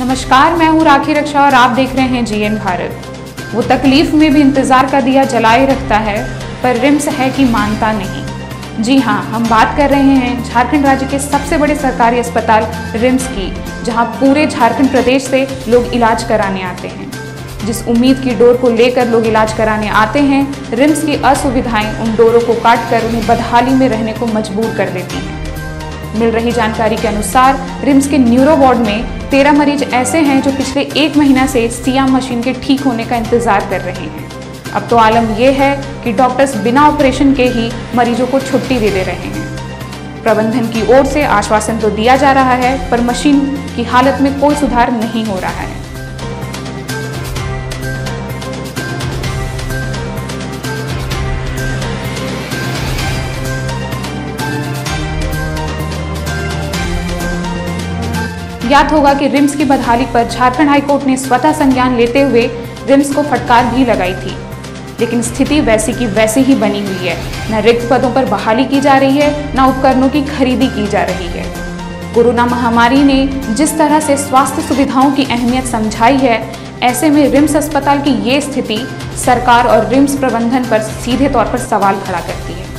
नमस्कार, मैं हूँ राखी रक्षा और आप देख रहे हैं जीएन भारत। वो तकलीफ़ में भी इंतज़ार का दिया जलाए रखता है, पर रिम्स है कि मानता नहीं। जी हाँ हम बात कर रहे हैं झारखंड राज्य के सबसे बड़े सरकारी अस्पताल रिम्स की, जहाँ पूरे झारखंड प्रदेश से लोग इलाज कराने आते हैं। जिस उम्मीद की डोर को लेकर लोग इलाज कराने आते हैं, रिम्स की असुविधाएँ उन डोरों को काट कर उन्हें बदहाली में रहने को मजबूर कर देती हैं। मिल रही जानकारी के अनुसार रिम्स के न्यूरो वार्ड में तेरह मरीज़ ऐसे हैं जो पिछले एक महीना से सिया मशीन के ठीक होने का इंतज़ार कर रहे हैं। अब तो आलम यह है कि डॉक्टर्स बिना ऑपरेशन के ही मरीजों को छुट्टी दे दे रहे हैं। प्रबंधन की ओर से आश्वासन तो दिया जा रहा है, पर मशीन की हालत में कोई सुधार नहीं हो रहा है। ज्ञात होगा कि रिम्स की बदहाली पर झारखंड हाईकोर्ट ने स्वतः संज्ञान लेते हुए रिम्स को फटकार भी लगाई थी। लेकिन स्थिति वैसी की वैसी ही बनी हुई है। न रिक्त पदों पर बहाली की जा रही है, न उपकरणों की खरीदी की जा रही है। कोरोना महामारी ने जिस तरह से स्वास्थ्य सुविधाओं की अहमियत समझाई है, ऐसे में रिम्स अस्पताल की ये स्थिति सरकार और रिम्स प्रबंधन पर सीधे तौर पर सवाल खड़ा करती है।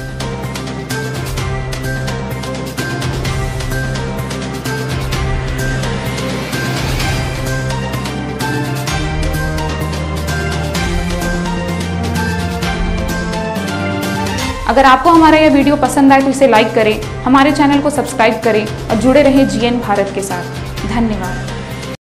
अगर आपको हमारा यह वीडियो पसंद आए तो इसे लाइक करें, हमारे चैनल को सब्सक्राइब करें और जुड़े रहें जीएन भारत के साथ। धन्यवाद।